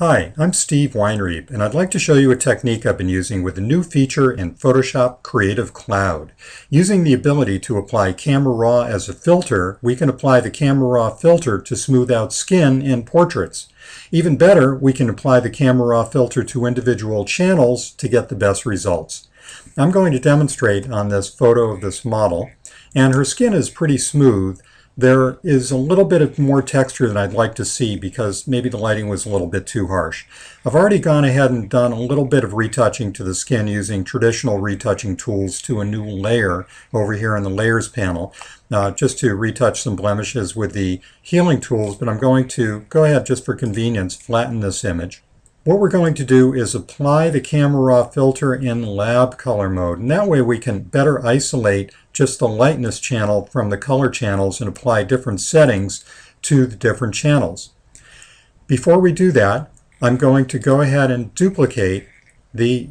Hi, I'm Steve Weinrebe, and I'd like to show you a technique I've been using with a new feature in Photoshop Creative Cloud. Using the ability to apply Camera Raw as a filter, we can apply the Camera Raw filter to smooth out skin in portraits. Even better, we can apply the Camera Raw filter to individual channels to get the best results. I'm going to demonstrate on this photo of this model, and her skin is pretty smooth, there is a little bit of more texture than I'd like to see because maybe the lighting was a little bit too harsh. I've already gone ahead and done a little bit of retouching to the skin using traditional retouching tools to a new layer over here in the layers panel uh, just to retouch some blemishes with the healing tools but I'm going to go ahead just for convenience flatten this image. What we're going to do is apply the Camera Raw filter in lab color mode. And that way we can better isolate just the lightness channel from the color channels and apply different settings to the different channels. Before we do that, I'm going to go ahead and duplicate the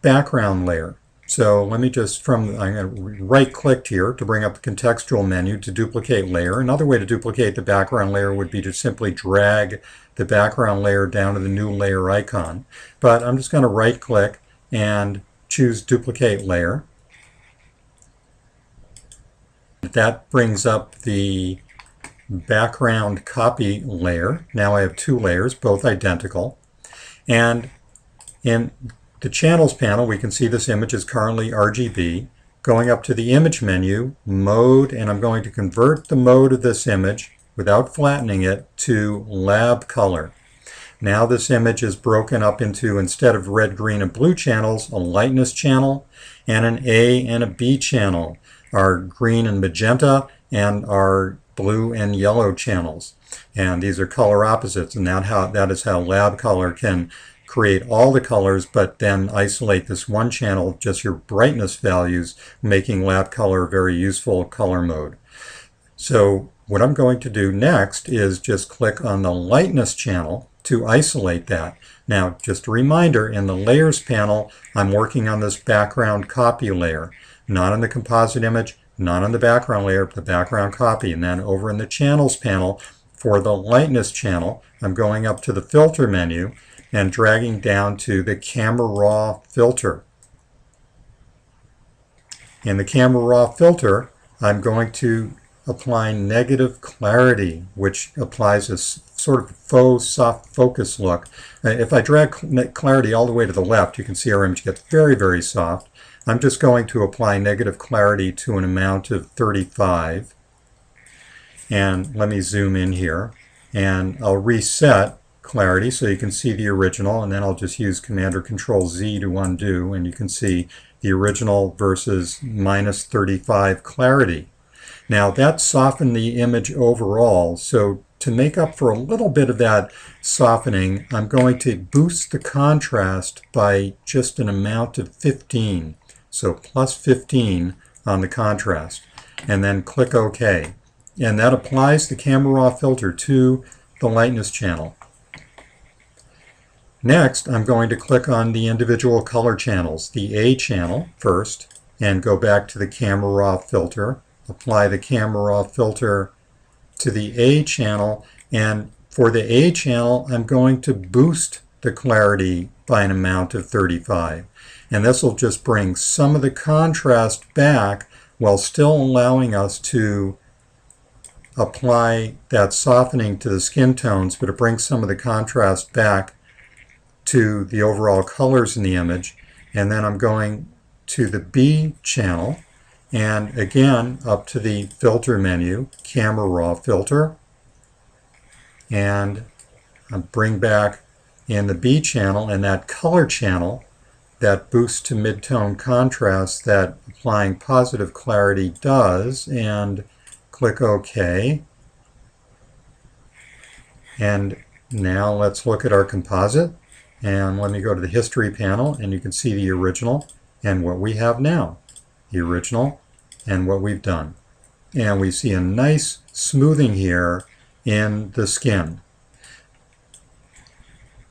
background layer. So let me just, from I'm going to right click here to bring up the contextual menu to duplicate layer. Another way to duplicate the background layer would be to simply drag the background layer down to the new layer icon. But I'm just going to right click and choose duplicate layer. That brings up the background copy layer. Now I have two layers, both identical. And in the channels panel, we can see this image is currently RGB. Going up to the image menu, mode, and I'm going to convert the mode of this image without flattening it to lab color. Now this image is broken up into, instead of red, green, and blue channels, a lightness channel and an A and a B channel, our green and magenta and our blue and yellow channels. And these are color opposites, and that, how, that is how lab color can create all the colors, but then isolate this one channel, just your brightness values, making lab color a very useful color mode. So what I'm going to do next is just click on the lightness channel to isolate that. Now, just a reminder, in the layers panel, I'm working on this background copy layer, not on the composite image, not on the background layer, but the background copy. And then over in the channels panel, for the lightness channel, I'm going up to the filter menu and dragging down to the Camera Raw filter. In the Camera Raw filter, I'm going to apply negative clarity, which applies a sort of faux soft focus look. Uh, if I drag clarity all the way to the left, you can see our image gets very, very soft. I'm just going to apply negative clarity to an amount of 35. And let me zoom in here. And I'll reset clarity so you can see the original and then I'll just use Command or Control Z to undo and you can see the original versus minus 35 clarity. Now that softened the image overall so to make up for a little bit of that softening I'm going to boost the contrast by just an amount of 15 so plus 15 on the contrast and then click OK and that applies the camera raw filter to the lightness channel. Next, I'm going to click on the individual color channels, the A channel first, and go back to the Camera Raw filter, apply the Camera Raw filter to the A channel, and for the A channel, I'm going to boost the clarity by an amount of 35. And this will just bring some of the contrast back while still allowing us to apply that softening to the skin tones, but it brings some of the contrast back to the overall colors in the image. And then I'm going to the B channel and again up to the filter menu, camera raw filter. And I bring back in the B channel and that color channel that boost to midtone contrast that applying positive clarity does and click OK. And now let's look at our composite. And let me go to the history panel and you can see the original and what we have now. The original and what we've done. And we see a nice smoothing here in the skin.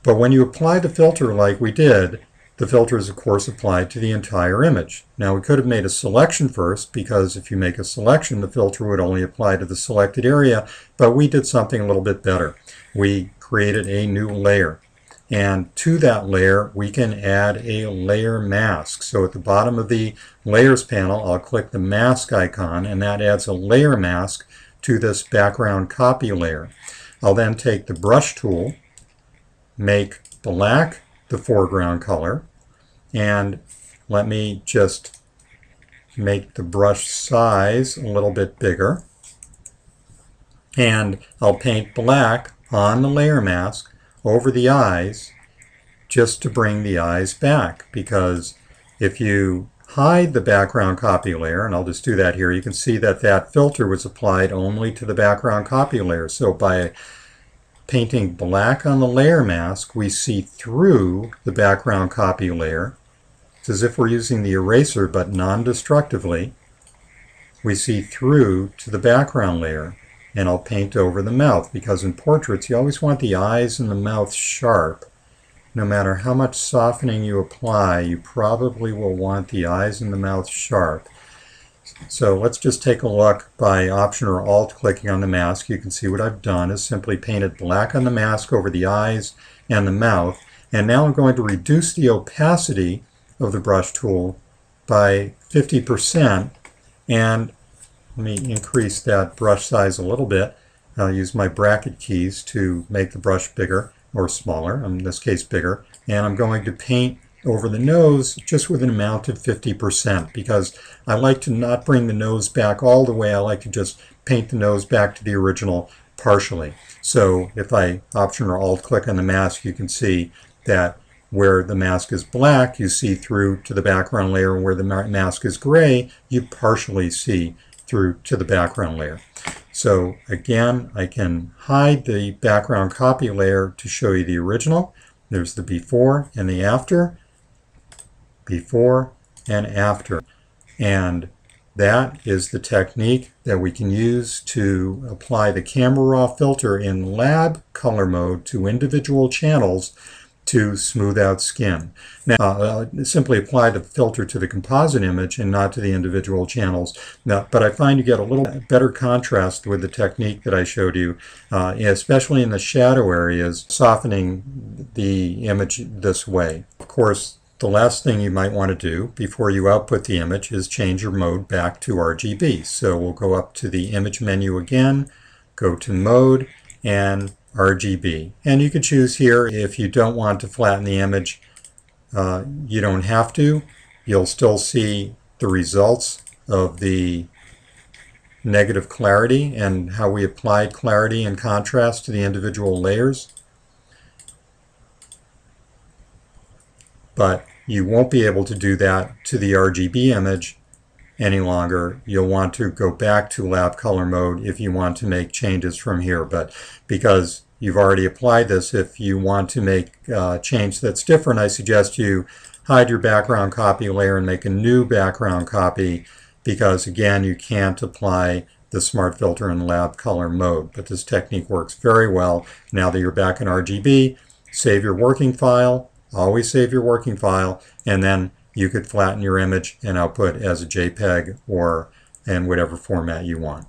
But when you apply the filter like we did, the filter is of course applied to the entire image. Now we could have made a selection first because if you make a selection the filter would only apply to the selected area but we did something a little bit better. We created a new layer And to that layer, we can add a layer mask. So at the bottom of the layers panel, I'll click the mask icon and that adds a layer mask to this background copy layer. I'll then take the brush tool, make black the foreground color, and let me just make the brush size a little bit bigger. And I'll paint black on the layer mask over the eyes just to bring the eyes back because if you hide the background copy layer, and I'll just do that here, you can see that that filter was applied only to the background copy layer. So by painting black on the layer mask, we see through the background copy layer. It's as if we're using the eraser, but non-destructively. We see through to the background layer and I'll paint over the mouth because in portraits you always want the eyes and the mouth sharp. No matter how much softening you apply, you probably will want the eyes and the mouth sharp. So let's just take a look by Option or Alt clicking on the mask. You can see what I've done is simply painted black on the mask over the eyes and the mouth. And now I'm going to reduce the opacity of the brush tool by 50% and let me increase that brush size a little bit. I'll use my bracket keys to make the brush bigger or smaller, in this case bigger. And I'm going to paint over the nose just with an amount of 50% because I like to not bring the nose back all the way. I like to just paint the nose back to the original partially. So if I Option or Alt click on the mask, you can see that where the mask is black, you see through to the background layer, and where the mask is gray, you partially see through to the background layer. So again, I can hide the background copy layer to show you the original. There's the before and the after, before and after. And that is the technique that we can use to apply the Camera Raw filter in lab color mode to individual channels to smooth out skin. Now, uh, simply apply the filter to the composite image and not to the individual channels. Now, but I find you get a little better contrast with the technique that I showed you, uh, especially in the shadow areas, softening the image this way. Of course, the last thing you might want to do before you output the image is change your mode back to RGB. So we'll go up to the image menu again, go to mode, and RGB. And you can choose here if you don't want to flatten the image, uh, you don't have to. You'll still see the results of the negative clarity and how we applied clarity and contrast to the individual layers. But you won't be able to do that to the RGB image any longer. You'll want to go back to lab color mode if you want to make changes from here. But because you've already applied this, if you want to make a change that's different, I suggest you hide your background copy layer and make a new background copy because again, you can't apply the smart filter in lab color mode. But this technique works very well. Now that you're back in RGB, save your working file, always save your working file, and then you could flatten your image and output as a JPEG or in whatever format you want.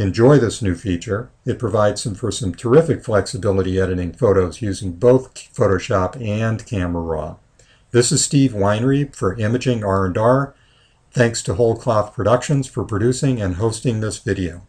Enjoy this new feature. It provides some for some terrific flexibility editing photos using both Photoshop and Camera Raw. This is Steve Weinrebe for Imaging R&R. Thanks to Whole Cloth Productions for producing and hosting this video.